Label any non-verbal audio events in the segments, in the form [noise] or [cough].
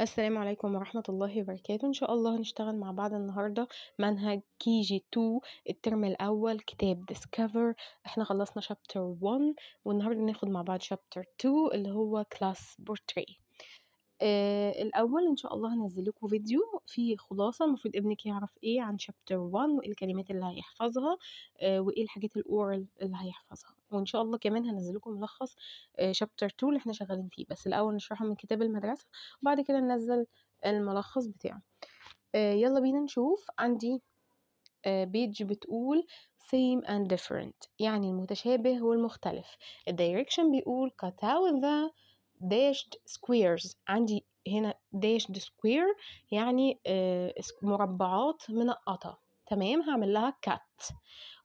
السلام عليكم ورحمة الله وبركاته. إن شاء الله هنشتغل مع بعض النهاردة منهج KG 2 ال term الأول كتاب Discover. إحنا خلصنا chapter 1 والنهاردة ناخد مع بعض chapter 2 اللي هو class portrait آه الأول إن شاء الله هنزل لكم فيديو فيه خلاصة المفروض ابنك يعرف إيه عن chapter 1 وإيه الكلمات اللي هيحفظها آه وإيه الحاجات ال oral اللي هيحفظها. وإن شاء الله كمان هنزل لكم ملخص آه شابتر 2 اللي إحنا شغالين فيه. بس الأول نشرحه من كتاب المدرسة وبعد كده ننزل الملخص بتاعه. آه يلا بينا نشوف. عندي آه بيج بتقول same and different يعني المتشابه والمختلف. الدايركشن بيقول cut out the dashed squares. عندي هنا dashed square يعني آه مربعات منقطة. تمام؟ هعمل لها cut.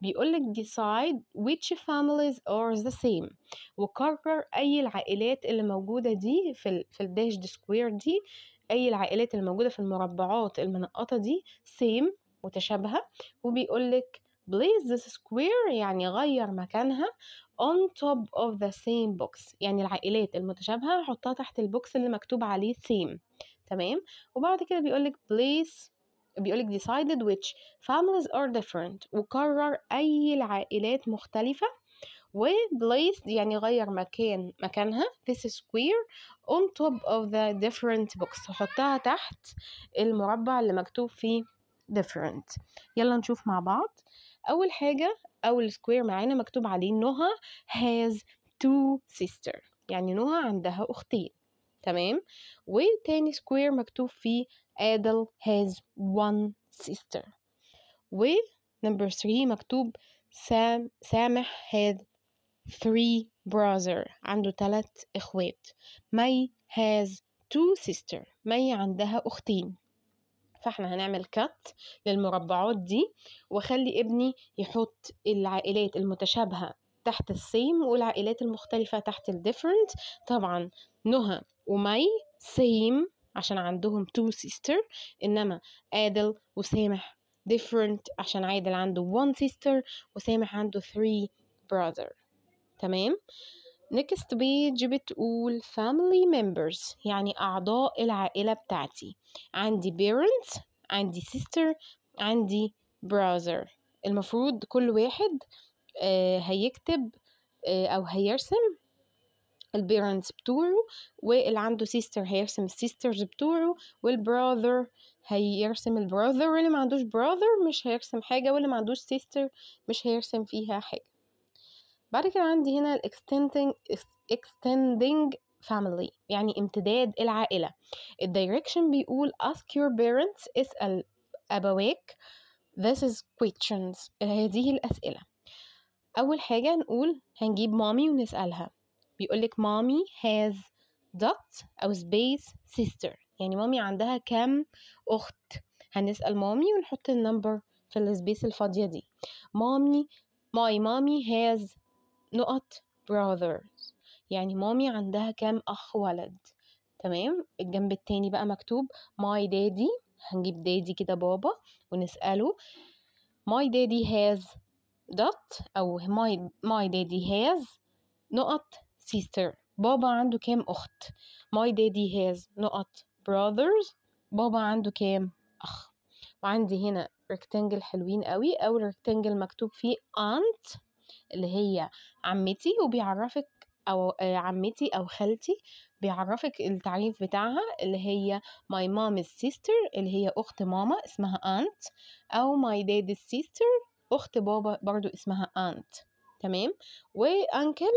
بيقولك decide which families are the same. وقرر أي العائلات اللي موجودة دي في ال في ال dashed square دي أي العائلات اللي موجودة في المربعات المنقطة دي same متشابهة. وبيقولك place this square يعني غير مكانها on top of the same box. يعني العائلات المتشابهة حطها تحت ال box اللي مكتوب عليه same. تمام؟ وبعد كده بيقولك place بيقولك decided which. families are different. وقرر أي العائلات مختلفة. و placed يعني غير مكان مكانها. this square on top of the different box. وحطها تحت المربع اللي مكتوب فيه different. يلا نشوف مع بعض. أول حاجة أول سكوير معانا مكتوب عليه نهى has two sister. يعني نهى عندها أختين. تمام؟ وتاني square مكتوب فيه عادل has one sister. و number 3 مكتوب سام سامح had three brother. عنده تلات إخوات. مي has two sister. مي عندها أختين. فاحنا هنعمل cut للمربعات دي وأخلي ابني يحط العائلات المتشابهة تحت ال same والعائلات المختلفة تحت ال different طبعا نهى ومي same عشان عندهم two sister إنما عادل وسامح different عشان عادل عنده one sister وسامح عنده three brother. تمام؟ next page بتقول family members يعني أعضاء العائلة بتاعتي. عندي parents عندي sister عندي brother. المفروض كل واحد آه هيكتب آه أو هيرسم ال parents بتوعه واللي عنده sister هيرسم ال sisters بتوعه وال brother هيرسم ال brother واللي ما عندوش brother مش هيرسم حاجة واللي ما عندوش sister مش هيرسم فيها حاجة. بعد كده عندي هنا ال extending extending family يعني امتداد العائلة. ال direction بيقول ask your parents اسأل أبواك this is questions. هذه الأسئلة. أول حاجة نقول هنجيب mommy ونسألها. بيقولك mommy has dot أو space sister. يعني mommy عندها كام أخت. هنسأل mommy ونحط ال number في ال space الفاضية دي. mommy my mommy has نقط brothers يعني مامي عندها كام أخ ولد تمام؟ الجنب التاني بقى مكتوب my daddy هنجيب daddy كده بابا ونسأله my daddy has dot أو my, my daddy has نقط sister بابا عنده كام أخت؟ my daddy has نقط brothers بابا عنده كام أخ؟ وعندي هنا rectangle حلوين قوي أول rectangle مكتوب فيه aunt اللي هي عمتي وبيعرفك أو عمتي أو خالتي بيعرفك التعريف بتاعها اللي هي my mom's sister اللي هي أخت ماما اسمها aunt أو my dad's sister أخت بابا برضو اسمها aunt. تمام؟ وأنكل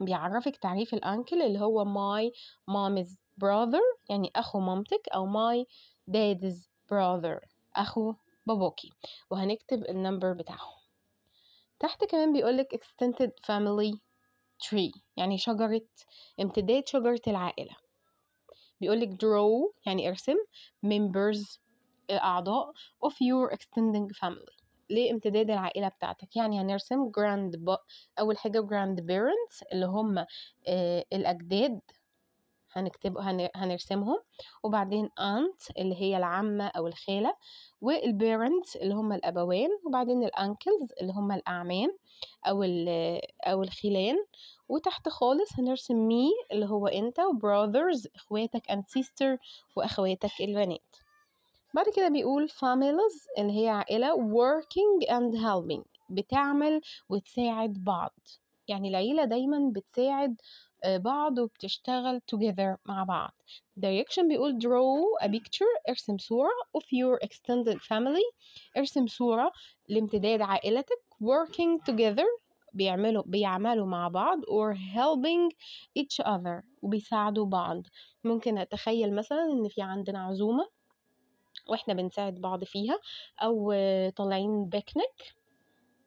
بيعرفك تعريف الأنكل اللي هو my mom's brother يعني أخو مامتك أو my dad's brother أخو باباكي. وهنكتب النمبر بتاعهم. تحت كمان بيقولك extended family tree يعني شجرة امتداد شجرة العائلة. بيقولك draw يعني ارسم members أعضاء of your extending family. لامتداد العائلة بتاعتك؟ يعني هنرسم grand أول حاجة grand parents اللي هم آه الأجداد هنكتب هن... هنرسمهم. وبعدين aunt اللي هي العمة أو الخالة وال parents اللي هم الأبوان وبعدين ال uncles اللي هم الأعمام. أو أو الخلان وتحت خالص هنرسم me اللي هو أنت و brothers إخواتك and sister وأخواتك البنات. بعد كده بيقول families اللي هي عائلة working and helping بتعمل وتساعد بعض. يعني العيلة دايما بتساعد بعض وبتشتغل together مع بعض. direction بيقول draw a picture ارسم صورة. of your extended family ارسم صورة لامتداد عائلتك. Working together بيعملوا بيعملوا مع بعض or helping each other وبيساعدوا بعض. ممكن أتخيل مثلا إن في عندنا عزومة وإحنا بنساعد بعض فيها أو طالعين بيكنيك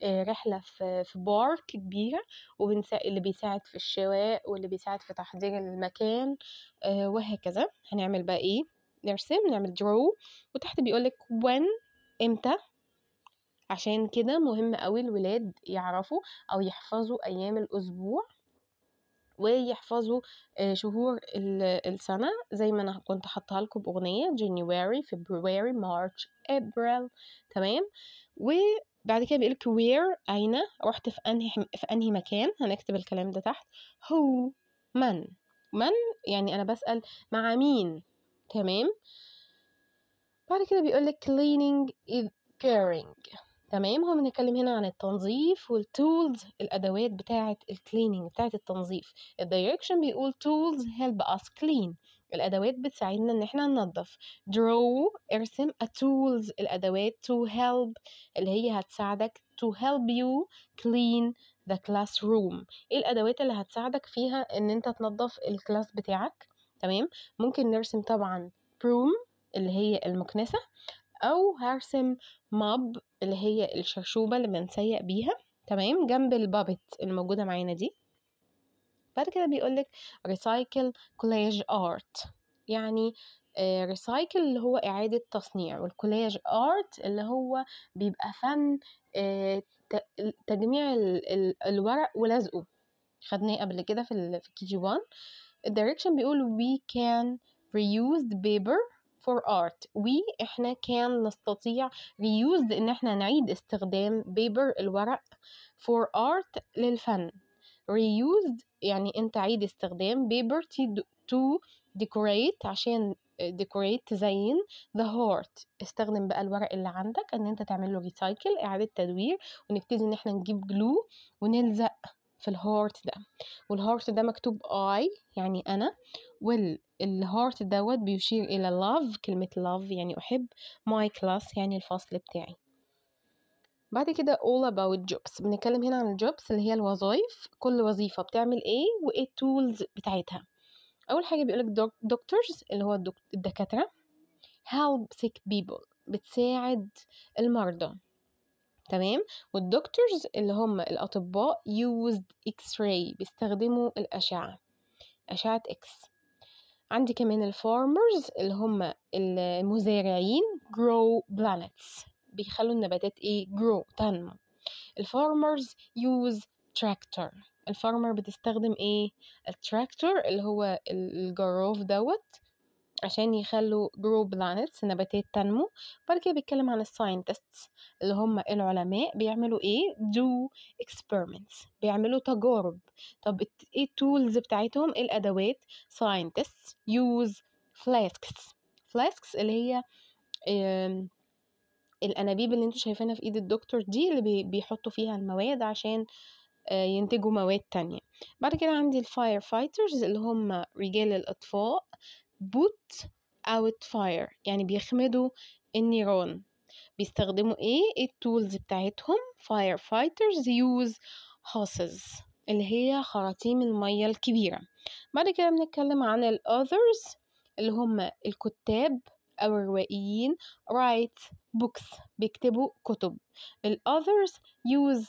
رحلة في بارك كبيرة وبنسا اللي بيساعد في الشواء واللي بيساعد في تحضير المكان وهكذا. هنعمل بقى إيه؟ نرسم نعمل درو وتحت بيقولك when إمتى عشان كده مهم قوي الولاد يعرفوا أو يحفظوا أيام الأسبوع ويحفظوا شهور السنة زي ما أنا كنت حاطها لكم بأغنية جانيوري فبراير مارش أبريل تمام؟ وبعد كده بيقولك where أين؟ رحت في أنهي في أنهي مكان؟ هنكتب الكلام ده تحت. Who من؟ من؟ يعني أنا بسأل مع مين؟ تمام؟ بعد كده بيقولك cleaning is caring. تمام هو بنتكلم هنا عن التنظيف وال tools الأدوات بتاعة ال cleaning بتاعة التنظيف. ال direction بيقول tools help us clean. الأدوات بتساعدنا إن إحنا ننظف. Draw ارسم. A tools الأدوات to help اللي هي هتساعدك to help you clean the classroom. إيه الأدوات اللي هتساعدك فيها إن أنت تنظف الكلاس بتاعك؟ تمام؟ ممكن نرسم طبعا broom اللي هي المكنسة. أو هرسم ماب اللي هي الشرشوبة اللي بنسيق بيها تمام؟ جنب البابت الموجودة معانا دي. بعد كده بيقولك recycle collage art يعني recycle اللي هو إعادة تصنيع وال collage art اللي هو بيبقى فن تجميع الورق ولزقه. خدناه قبل كده في في KG 1 ال direction بيقول we can reuse the paper for art. We إحنا can نستطيع reused إن إحنا نعيد استخدام paper الورق for art للفن. Reused يعني أنت تعيد استخدام paper to decorate عشان decorate تزين the heart. استخدم بقى الورق اللي عندك إن أنت تعمل له recycle إعادة تدوير ونبتدي إن إحنا نجيب glue ونلزق. في ال heart ده. وال heart ده مكتوب I يعني أنا وال heart دوت بيشير إلى love كلمة love يعني أحب my class يعني الفصل بتاعي. بعد كده all about jobs. بنتكلم هنا عن ال jobs اللي هي الوظائف كل وظيفة بتعمل إيه وإيه ال tools بتاعتها. أول حاجة بيقولك doctors اللي هو الدكاترة. help sick people. بتساعد المرضى. تمام؟ وال doctors اللي هم الأطباء use x-ray بيستخدموا الأشعة أشعة إكس عندي كمان ال farmers اللي هم المزارعين grow plants. بيخلوا النباتات إيه؟ grow تنمو. ال farmers use tractor. ال farmer بتستخدم إيه؟ التراكتور اللي هو الجرار دوت عشان يخلوا grow plants نباتات تنمو. بعد كده بيتكلم عن ال scientists اللي هم العلماء بيعملوا إيه؟ do experiments. بيعملوا تجارب. طب إيه ال tools بتاعتهم؟ الأدوات. scientists use flasks. flasks اللي هي الأنابيب اللي أنتوا شايفينها في إيد الدكتور دي اللي بيحطوا فيها المواد عشان ينتجوا مواد تانية. بعد كده عندي ال fire fighters اللي هم رجال الإطفاء. Put out fire يعني بيخمدوا النيران بيستخدموا إيه؟ ال tools بتاعتهم؟ fire fighters use hoses اللي هي خراطيم المية الكبيرة. بعد كده بنتكلم عن ال others اللي هم الكتاب أو الروائيين write books بيكتبوا كتب. ال others use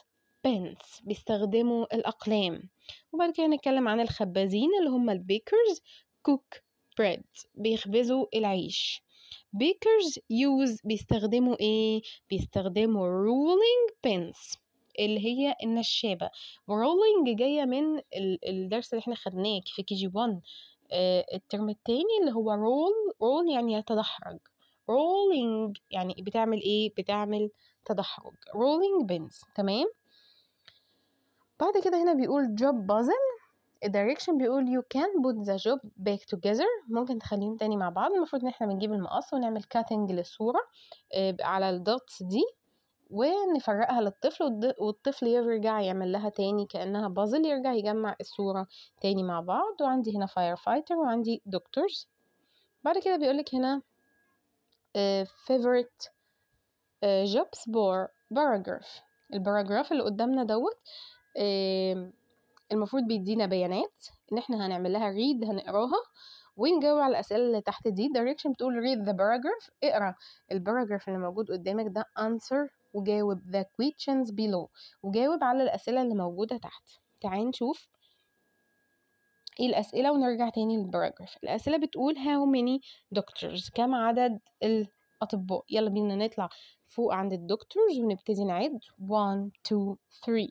pens بيستخدموا الأقلام. وبعد كده نتكلم عن الخبازين اللي هم البيكرز cook bread بيخبزوا العيش. Bakers use بيستخدموا إيه؟ بيستخدموا rolling pins اللي هي النشابة. Rolling جاية من الدرس اللي إحنا خدناه في KG 1 ال term التاني اللي هو roll roll يعني يتدحرج. Rolling يعني بتعمل إيه؟ بتعمل تدحرج. Rolling pins تمام؟ بعد كده هنا بيقول job puzzle ال direction بيقول you can put the job back together. ممكن تخليهم تاني مع بعض. المفروض إن إحنا بنجيب المقص ونعمل cutting للصورة آه، على ال dots دي ونفرقها للطفل والطفل يرجع يعمل لها تاني كأنها بازل يرجع يجمع الصورة تاني مع بعض. وعندي هنا fire fighter وعندي doctors بعد كده بيقولك هنا آه، favorite آه، jobs for paragraph. ال paragraph اللي قدامنا دوت المفروض بيدينا بيانات إن إحنا هنعمل لها read هنقراها ونجاوب على الأسئلة اللي تحت دي. Direction بتقول read the paragraph اقرأ. الباراجراف اللي موجود قدامك ده answer وجاوب the questions below. وجاوب على الأسئلة اللي موجودة تحت. تعالي نشوف إيه الأسئلة ونرجع تاني للباراجراف الأسئلة بتقول how many doctors كم عدد الأطباء؟ يلا بينا نطلع فوق عند الدكتورز ونبتدي نعد. 1 2 3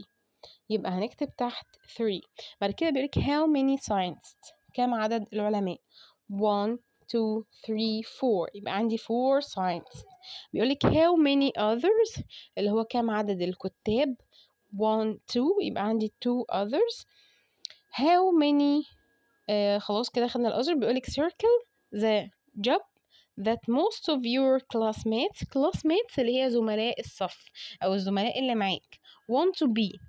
يبقى هنكتب تحت 3 بعد كده بيقولك how many scientists كم عدد العلماء؟ 1 2 3 4 يبقى عندي 4 scientists. بيقولك how many others اللي هو كم عدد الكتاب؟ 1 2 يبقى عندي 2 others. how many آه خلاص كده خدنا الأذر بيقولك circle the job that most of your classmates classmates اللي هي زملاء الصف أو الزملاء اللي معاك want to be.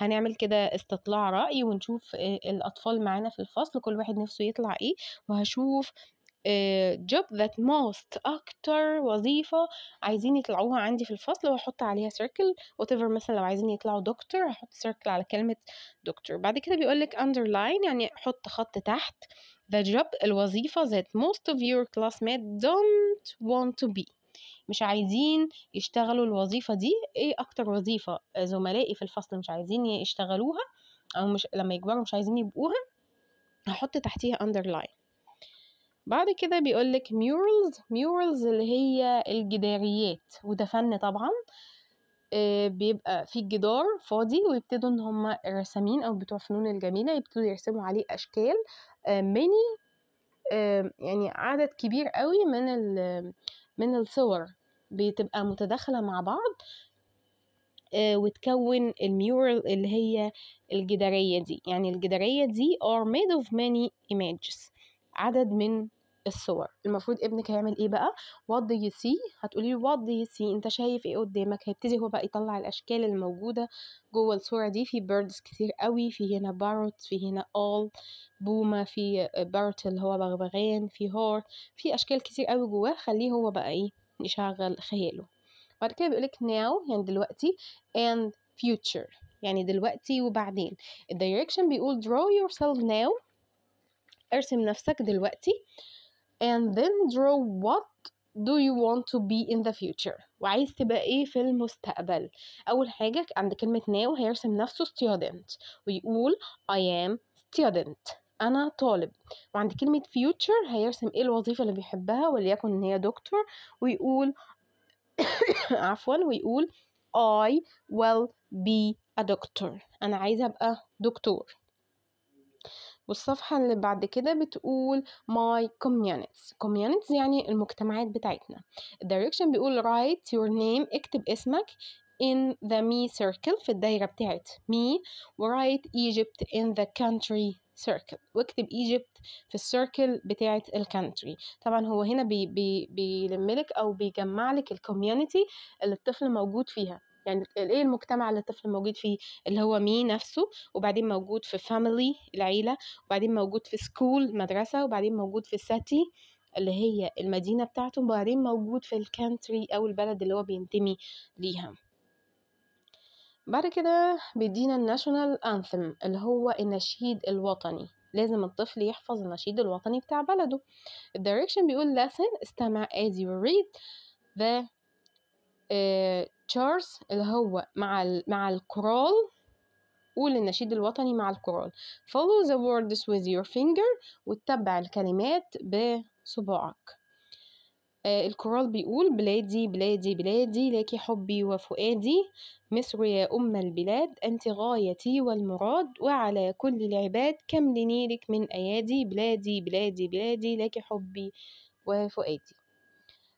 هنعمل كده استطلاع رأي ونشوف الأطفال معانا في الفصل كل واحد نفسه يطلع إيه وهشوف job that most أكتر وظيفة عايزين يطلعوها عندي في الفصل وأحط عليها circle whatever مثلا لو عايزين يطلعوا دكتور هحط circle على كلمة دكتور بعد كده بيقولك underline يعني حط خط تحت the job الوظيفة that most of your classmates don't want to be. مش عايزين يشتغلوا الوظيفة دي إيه أكتر وظيفة زملائي في الفصل مش عايزين يشتغلوها أو مش لما يكبروا مش عايزين يبقوها هحط تحتيها underline. بعد كده بيقولك murals murals اللي هي الجداريات وده فن طبعا آه، بيبقى في الجدار فاضي ويبتدوا إن هم الرسامين أو بتوع فنون الجميلة يبتدوا يرسموا عليه أشكال ميني يعني عدد كبير قوي من من الصور. بتبقى متداخلة مع بعض آه، وتكون الميورال اللي هي الجدارية دي. يعني الجدارية دي are made of many images عدد من الصور. المفروض ابنك هيعمل إيه بقى؟ what do you see هتقولي له what do you see انت شايف إيه قدامك؟ هيبتدي هو بقى يطلع الأشكال الموجودة جوه الصورة دي. في birds كتير قوي في هنا parrot في هنا all بومة في parrot اللي هو بغبغان في هار في أشكال كتير قوي جواه. خليه هو بقى إيه؟ يشغل خياله. بعد كده بيقولك now يعني دلوقتي and future يعني دلوقتي وبعدين. الدايركشن بيقول draw yourself now ارسم نفسك دلوقتي and then draw what do you want to be in the future. وعايز تبقى إيه في المستقبل. أول حاجة عند كلمة now هيرسم نفسه student ويقول I am student. أنا طالب وعند كلمة future هيرسم إيه الوظيفة اللي بيحبها وليكن إن هي دكتور ويقول [coughs] عفوا ويقول I will be a doctor أنا عايزة أبقى دكتور والصفحة اللي بعد كده بتقول my communities communities يعني المجتمعات بتاعتنا. الدايركشن بيقول write your name اكتب اسمك in the me circle في الدايرة بتاعت me. write Egypt in the country circle. واكتب Egypt في ال circle بتاعت ال country طبعا هو هنا بي بي بيلملك أو بيجمعلك ال community اللي الطفل موجود فيها. يعني إيه المجتمع اللي الطفل موجود فيه؟ اللي هو me نفسه وبعدين موجود في family العيلة وبعدين موجود في school مدرسة وبعدين موجود في city اللي هي المدينة بتاعته وبعدين موجود في ال country أو البلد اللي هو بينتمي ليها. بعد كده بيدينا ال national anthem اللي هو النشيد الوطني. لازم الطفل يحفظ النشيد الوطني بتاع بلده. ال direction بيقول listen استمع as you read the uh, chorus اللي هو مع ال مع الكورال قول النشيد الوطني مع الكورال. Follow the words with your finger واتبع الكلمات بصباعك آه الكورال بيقول بلادي بلادي بلادي لك حبي وفؤادي. مصر يا أم البلاد أنت غايتي والمراد. وعلى كل العباد كم لنيلك من أيادي. بلادي بلادي بلادي لك حبي وفؤادي.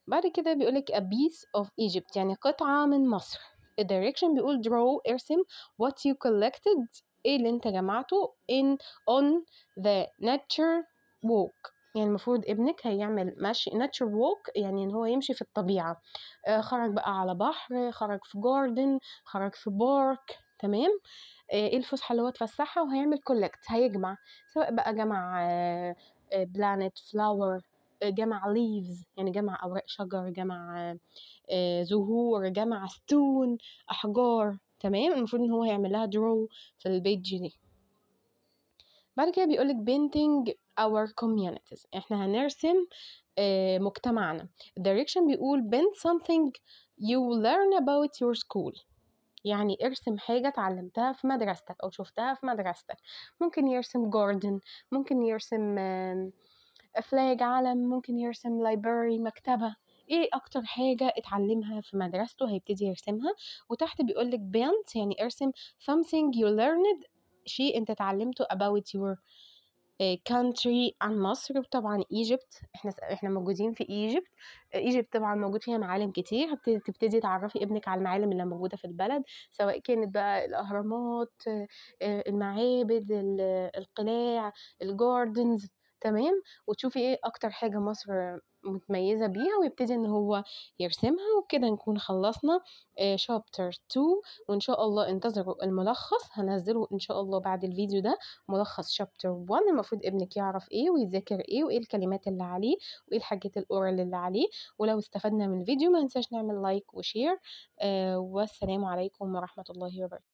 بعد كده بيقولك a piece of Egypt يعني قطعة من مصر. ال direction بيقول draw ارسم. what you collected إيه اللي أنت جمعته؟ in on the nature walk. يعني المفروض ابنك هيعمل مشي nature walk يعني إن هو يمشي في الطبيعة. آه خرج بقى على بحر خرج في garden خرج في park تمام؟ آه إيه الفسحة اللي هو اتفسحها؟ وهيعمل collect هيجمع. سواء بقى جمع آه plant flower جمع leaves يعني جمع أوراق شجر جمع آه زهور جمع stone أحجار تمام؟ المفروض إن هو هيعمل لها draw في البيج دي. بعد كده بيقولك painting our communities. إحنا هنرسم آه مجتمعنا. Direction بيقول paint something you learn about your school. يعني ارسم حاجة اتعلمتها في مدرستك أو شفتها في مدرستك. ممكن يرسم جاردن ممكن يرسم فلاج علم ممكن يرسم library مكتبة. إيه أكتر حاجة اتعلمها في مدرسته هيبتدي يرسمها؟ وتحت بيقولك paint يعني ارسم something you learned شيء أنت اتعلمته about your country عن مصر طبعا Egypt إحنا إحنا موجودين في Egypt Egypt طبعا موجود فيها معالم كتير. تبتدي تعرفي ابنك على المعالم اللي موجودة في البلد سواء كانت بقى الأهرامات المعابد القلاع ال gardens تمام وتشوفي إيه أكتر حاجة مصر متميزة بيها ويبتدي إن هو يرسمها وبكده نكون خلصنا chapter 2 وإن شاء الله انتظروا الملخص هنزله إن شاء الله بعد الفيديو ده ملخص chapter 1 المفروض ابنك يعرف إيه ويذاكر إيه وإيه الكلمات اللي عليه وإيه الحاجات ال oral اللي عليه ولو استفدنا من الفيديو ما ننساش نعمل like و share آه والسلام عليكم ورحمة الله وبركاته.